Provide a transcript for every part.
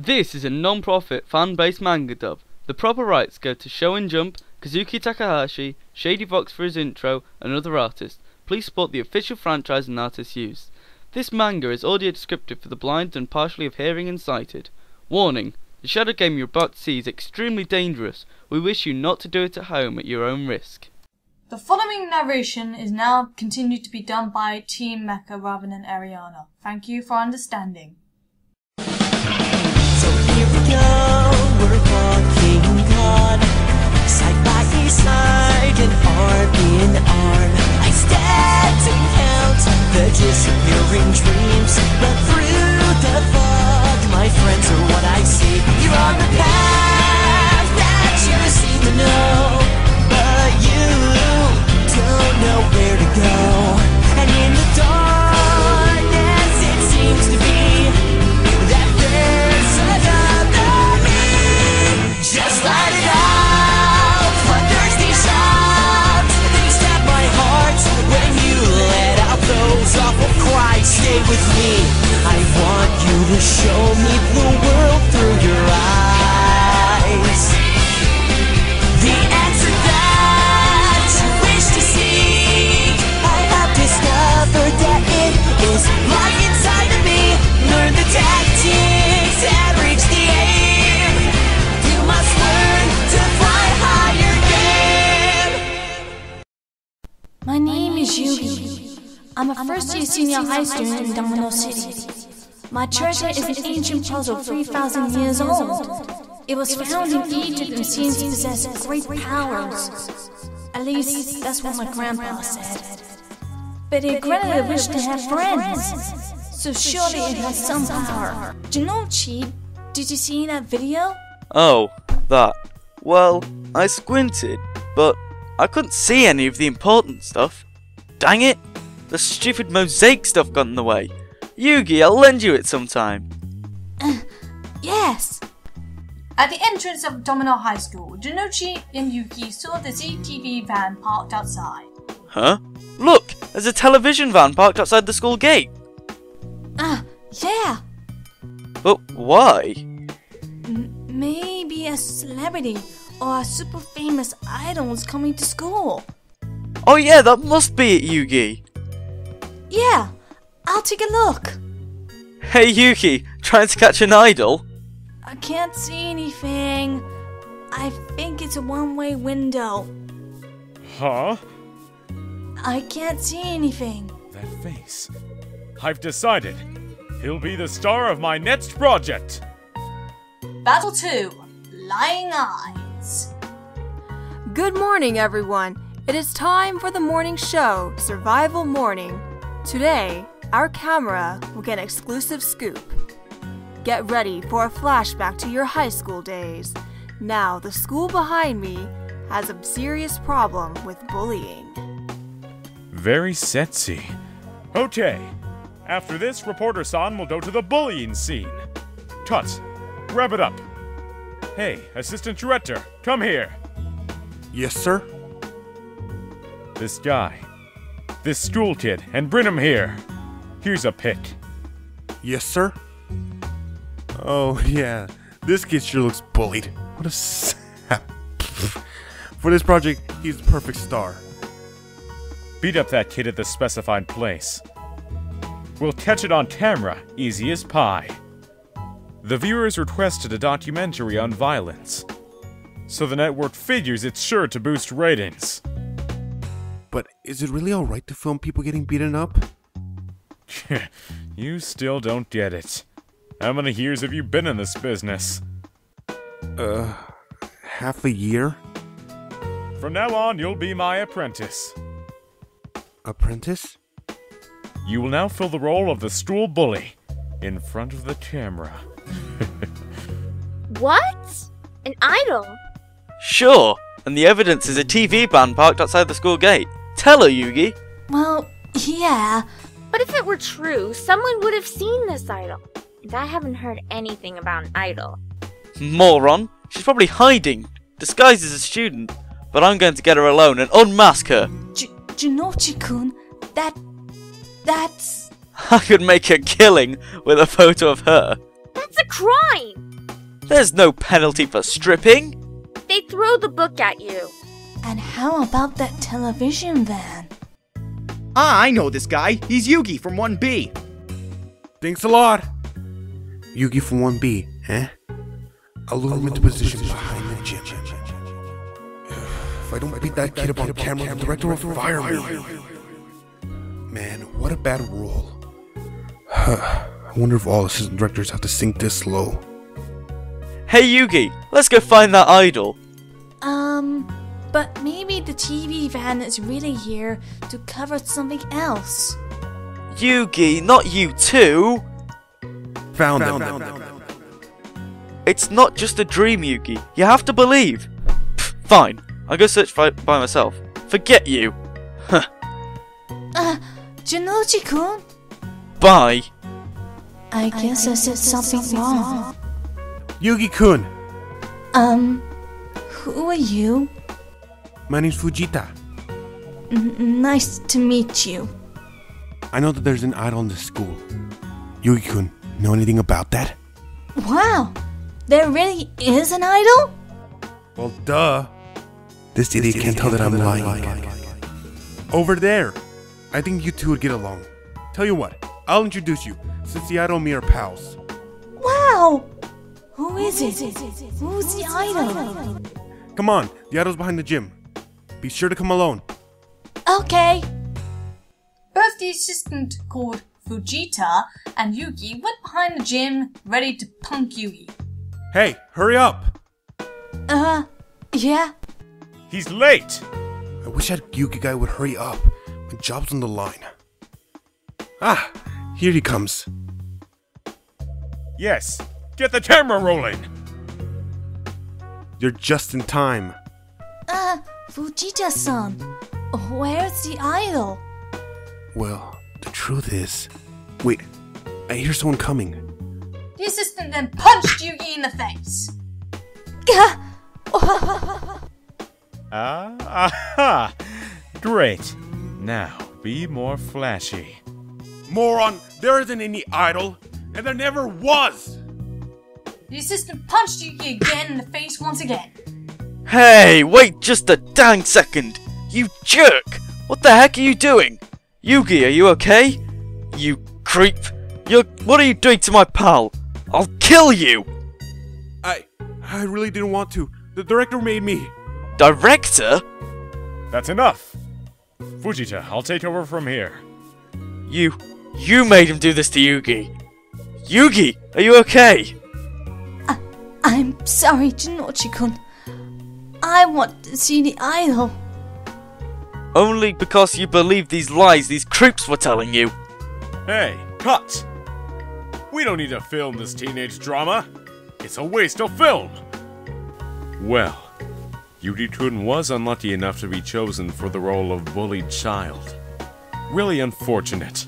This is a non-profit, fan-based manga dub. The proper rights go to Shonen Jump, Kazuki Takahashi, Shady Fox for his intro, and other artists. Please support the official franchise and artists used. This manga is audio descriptive for the blind and partially of hearing and sighted. Warning: the shadow game you're about to see is extremely dangerous. We wish you not to do it at home at your own risk. The following narration is now continued to be done by Team Mecha rather than Ariana. Thank you for understanding. We're walking on. Side by side arm in arm. I stand and count the disappearing dreams But through the fog, my friends are what I see. You're on the path that you seem to know I'm a first year senior high student in Domino City. My treasure is an ancient puzzle 3,000 years old. It was found in Egypt and seems to possess great powers. At least, that's what my grandpa said. But it greatly a wish to have friends. So surely it has some power. Jounouchi, did you see that video? Oh, that. Well, I squinted, but I couldn't see any of the important stuff. Dang it! The stupid mosaic stuff got in the way. Yugi, I'll lend you it sometime. Yes. At the entrance of Domino High School, Jounouchi and Yugi saw the ZTV van parked outside. Huh? Look, there's a television van parked outside the school gate. Ah, yeah. But why? Maybe a celebrity or a super famous idol is coming to school. Oh yeah, that must be it, Yugi. Yeah, I'll take a look. Hey Yugi, trying to catch an idol? I can't see anything. I think it's a one way window. Huh? I can't see anything. That face. I've decided. He'll be the star of my next project. Battle 2 Lying Eyes. Good morning, everyone. It is time for the morning show, Survival Morning. Today, our camera will get an exclusive scoop. Get ready for a flashback to your high school days. Now, the school behind me has a serious problem with bullying. Very sexy. Okay. After this, reporter San will go to the bullying scene. Tut, wrap it up. Hey, assistant director, come here. Yes, sir. This guy. This stool kid, and bring him here. Here's a pic. Yes, sir. Oh, yeah. This kid sure looks bullied. What a sap. For this project, he's the perfect star. Beat up that kid at the specified place. We'll catch it on camera, easy as pie. The viewers requested a documentary on violence. So the network figures it's sure to boost ratings. But is it really alright to film people getting beaten up? you still don't get it. How many years have you been in this business? Uh, half a year? From now on, you'll be my apprentice. Apprentice? You will now fill the role of the school bully in front of the camera. What? An idol? Sure, and the evidence is a TV van parked outside the school gate. Tell her, Yugi. Well, yeah. But if it were true, someone would have seen this idol. And I haven't heard anything about an idol. Moron. She's probably hiding, disguised as a student. But I'm going to get her alone and unmask her. J- Jounouchi-kun, that... that's... I could make a killing with a photo of her. That's a crime! There's no penalty for stripping. They throw the book at you. And how about that television van? Ah, I know this guy. He's Yugi from 1B. Thanks a lot. Yugi from 1B, eh? I'll lure him into position behind the gym. If I don't beat that kid up on camera, the director will fire me. Man, what a bad rule. Huh. I wonder if all assistant directors have to sink this low. Hey Yugi, let's go find that idol. Um, but maybe the TV van is really here to cover something else. Yugi, not you too. Found, them. It's not just a dream, Yugi. You have to believe. Pff, fine, I'll go search by, by myself. Forget you. Huh. Uh, Jounouchi-kun? Bye. I guess I said something wrong. Yugi-kun, Um, who are you? my name's Fujita. N- nice to meet you. I know that there's an idol in the school. Yugi-kun, know anything about that? Wow, there really is an idol? Well, duh. This idiot can't tell that I'm lying. Over there. I think you two would get along. Tell you what, I'll introduce you, since the idol and me are pals. Wow! Who is it? Who's the idol? Come on, the idol's behind the gym. Be sure to come alone. Okay. Both the assistant called Fujita and Yugi went behind the gym ready to punk Yugi. Hey, hurry up! Uh, huh, yeah. He's late! I wish that Yugi guy would hurry up. My job's on the line. Ah, here he comes. Yes, get the camera rolling! You're just in time. Uh, Fujita-san, where's the idol? Well, the truth is. Wait, I hear someone coming. The assistant then punched Yugi in the face. Gah! Ah, aha! Great. Now, be more flashy. Moron, there isn't any idol, and there never was! The assistant punched Yugi again in the face once again. Hey, wait just a dang second. You jerk! What the heck are you doing? Yugi, are you okay? You creep. You're. What are you doing to my pal? I'll kill you! I. I really didn't want to. The director made me. Director? That's enough! Fujita, I'll take over from here. You. You made him do this to Yugi. Yugi, are you okay? I'm sorry, Jounouchi-kun. I want to see the idol. Only because you believe these lies these creeps were telling you. Hey, cut! We don't need to film this teenage drama. It's a waste of film. Well, Yugi-kun was unlucky enough to be chosen for the role of bullied child. Really unfortunate.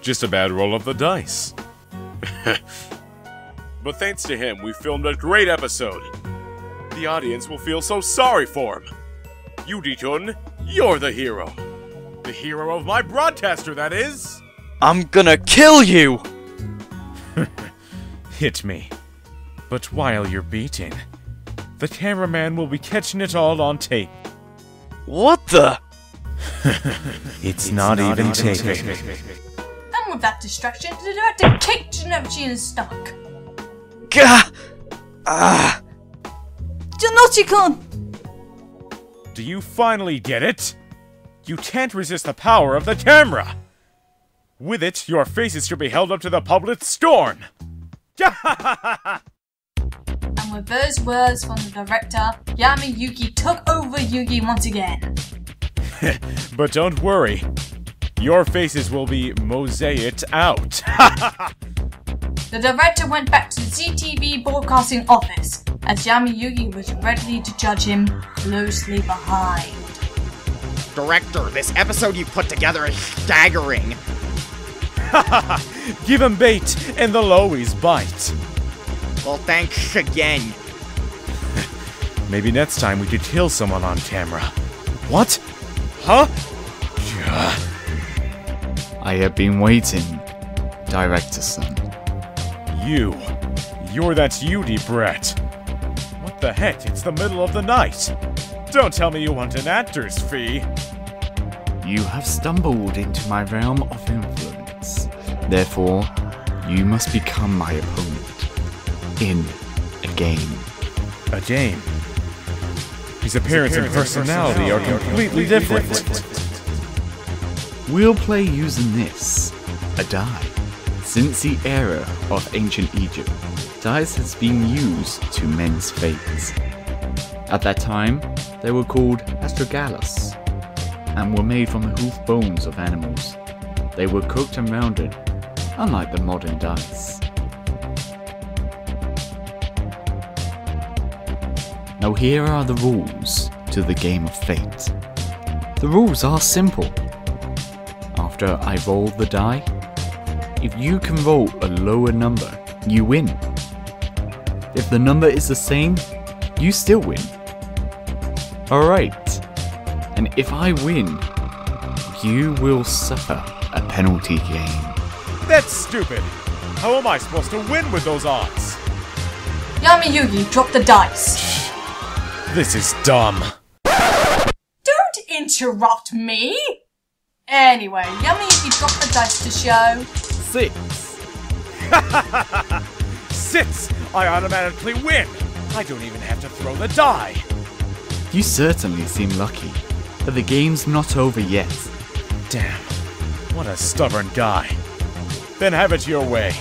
Just a bad roll of the dice. but thanks to him, we filmed a great episode. The audience will feel so sorry for him. Yugi-kun, you're the hero. The hero of my broadcaster, that is. I'm gonna kill you! Hit me. But while you're beating, the cameraman will be catching it all on tape. What the? It's, not, even taping. And with that distraction, the director kicked Shinobuchi in his stomach. Gah! Ah! Jounouchi-kun! Do you finally get it? You can't resist the power of the camera! With it, your faces should be held up to the public scorn! And with those words from the director, Yami Yugi took over Yugi once again. but don't worry, your faces will be mosaiced out. The director went back to the ZTV broadcasting office as Yami Yugi was ready to judge him closely behind. Director, this episode you put together is staggering. Give him bait, and the lowies bite. Well, thanks again. Maybe next time we could kill someone on camera. What? Huh? I have been waiting, Director Son. You. You're that Yugi brat. What the heck? It's the middle of the night. Don't tell me you want an actor's fee. You have stumbled into my realm of influence. Therefore, you must become my opponent in a game. A game. His appearance and personality are completely different. We'll play using this, a die. Since the era of ancient Egypt, dice has been used to men's fates. At that time, they were called astragalus and were made from the hoof bones of animals. They were cooked and rounded, unlike the modern dice. Now, here are the rules to the game of fate. The rules are simple. After I roll the die, if you can roll a lower number, you win. If the number is the same, you still win. Alright. And if I win, you will suffer a penalty game. That's stupid. How am I supposed to win with those odds? Yami Yugi, drop the dice. This is dumb. Don't interrupt me! Anyway, Yami Yugi dropped the dice to show. Six. Six! I automatically win! I don't even have to throw the die! You certainly seem lucky, but the game's not over yet. Damn. What a stubborn guy. Then have it your way.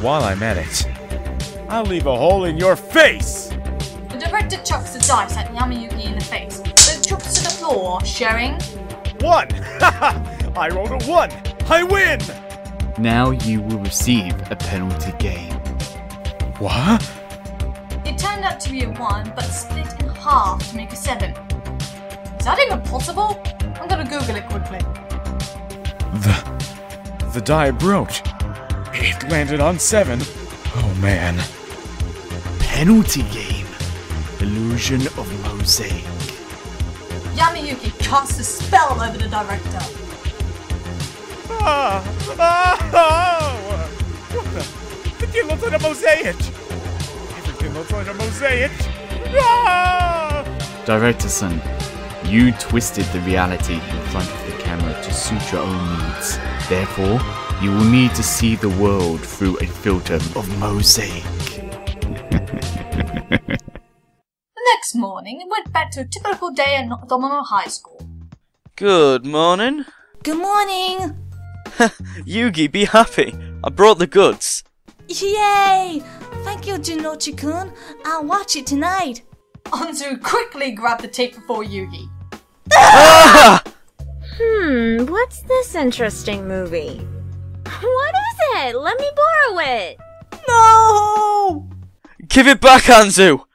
While I'm at it, I'll leave a hole in your face! The director chucks the dice at Yami Yugi in the face, but it drops to the floor, showing. One! I rolled a one! I win! Now you will receive a penalty game. What? It turned out to be a 1, but split in half to make a 7. Is that even possible? I'm gonna Google it quickly. The. the die broke. It landed on seven. Oh man. Penalty game. Illusion of mosaic. Yami Yugi casts a spell over the director. Ah! Ah! What the? It looks like a mosaic! Everything looks like a mosaic! Ah! Director son, you twisted the reality in front of the camera to suit your own needs. Therefore, you will need to see the world through a filter of mosaic. The next morning, it went back to a typical day at Domino High School. Good morning. Good morning! Yugi, be happy. I brought the goods. Yay! Thank you, Jounouchi-kun. I'll watch it tonight. Anzu quickly grabbed the tape before Yugi. Ah! Hmm, what's this interesting movie? What is it? Let me borrow it. No! Give it back, Anzu!